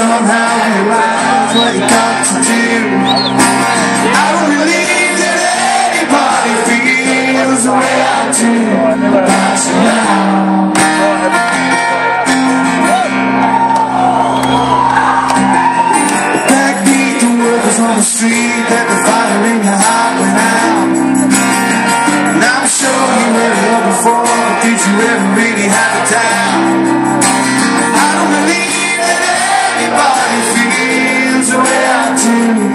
Somehow. We rise what you got to do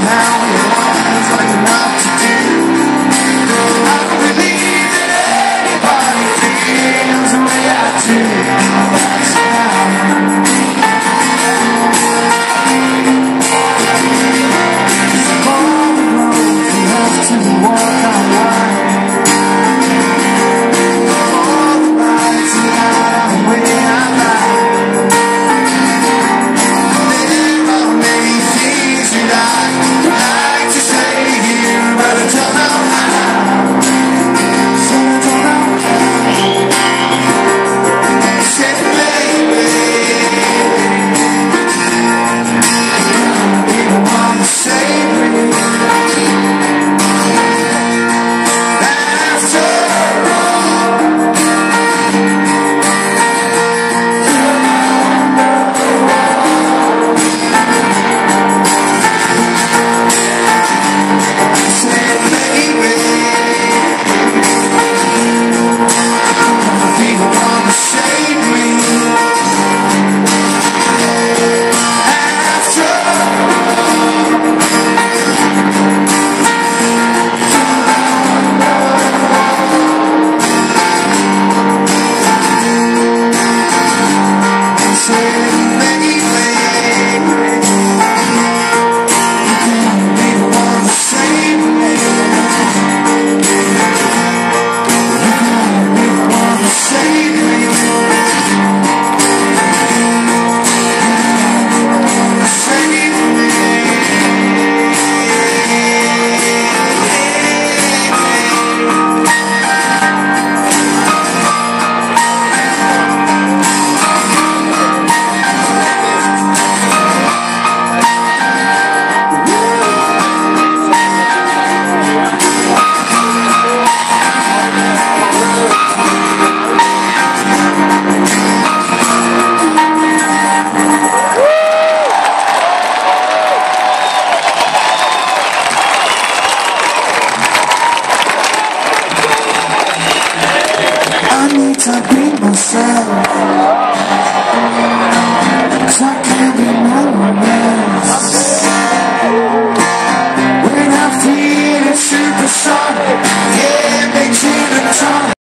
now. to be myself.